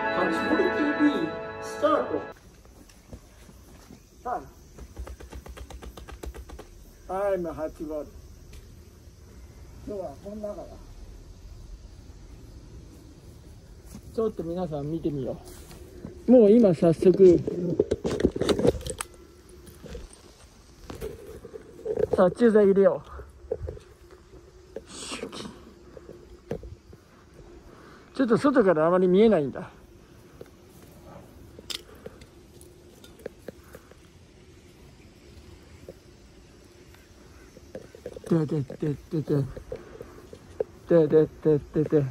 「かきこり TV」スタートタイタイム8割今日はこんなからちょっと皆さん見てみよう。もう今早速殺虫剤入れようちょっと外からあまり見えないんだ。Da da da da da. Da da da da da.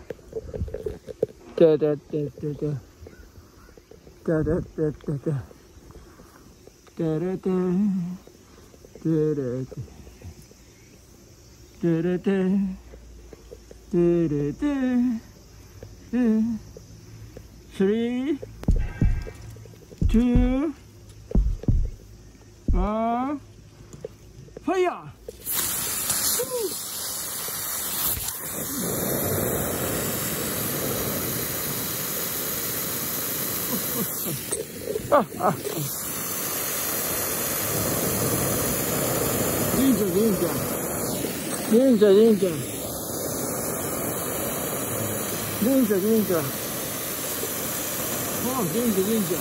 Da da da da da. Da da da da da. Da da da. Da da da. Da da da. Da da da. da. Three, two, one, fire! linda, linda. Linda, linda. Linda, linda. Oh, linda, linda.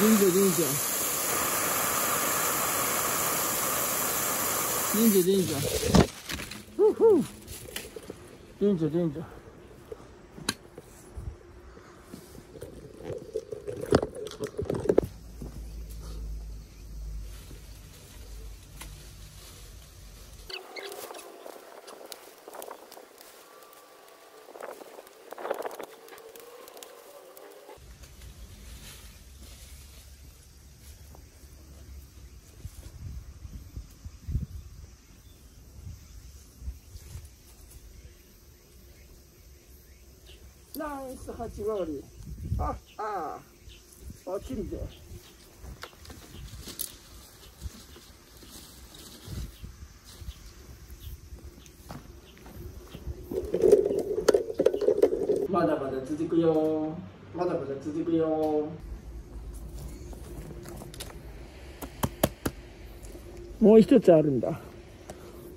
Linda, linda. Linda, linda. Uhul. Linda, linda. ナイス八割。あ、ああ。あ、きりで。まだまだ続くよ。まだまだ続くよ。もう一つあるんだ。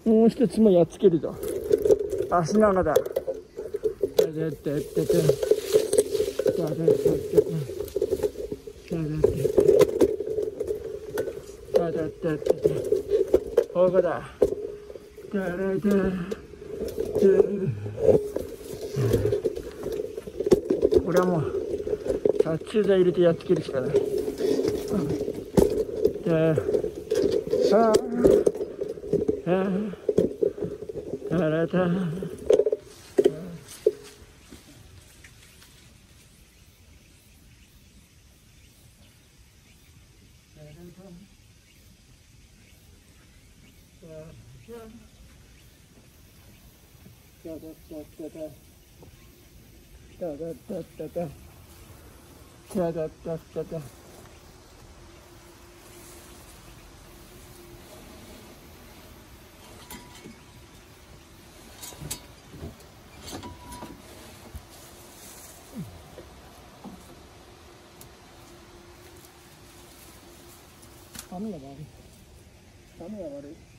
もう一つもやっつけるぞ。足長だ。ここだ。これはもう殺虫剤入れてやっつけるしかない。で、ああ、あらた。雨が悪い。雨が悪い。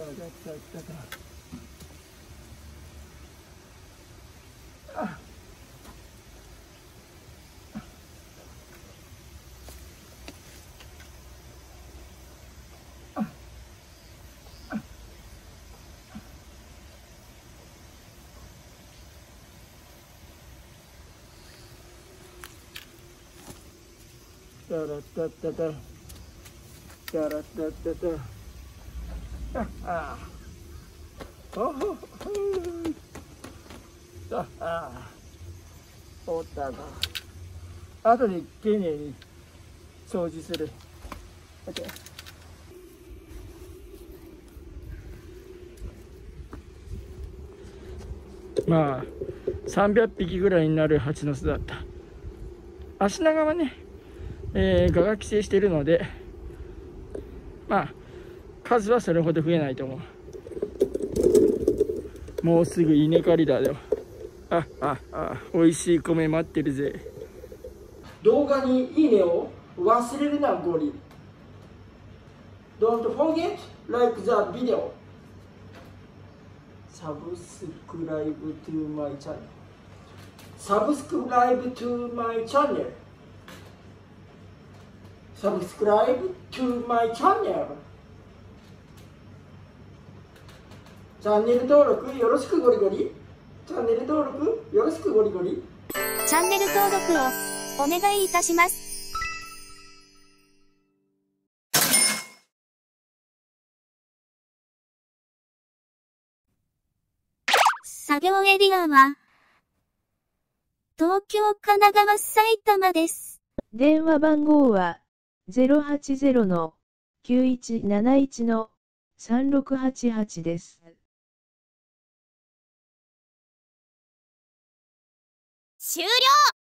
った上がったったかあタラッタッタタ。タラッタッタタ。ああおったな後で丁寧に掃除するまあ300匹ぐらいになる蜂の巣だった足長はね、えー、蛾が規制しているのでまあ数はそれほど増えないと思う。もうすぐ稲刈りだよ。ああ,あ美味しい米待ってるぜ。動画にいいねを忘れるなゴリ。Don't forget like サブスクライブ to my channel サブスクライブ to my channel サブスクライブ to my channel チャンネル登録よろしくゴリゴリ？チャンネル登録よろしくゴリゴリ？チャンネル登録をお願いいたします。作業エリアは、東京、神奈川、埼玉です。電話番号は080-9171-3688です。終了。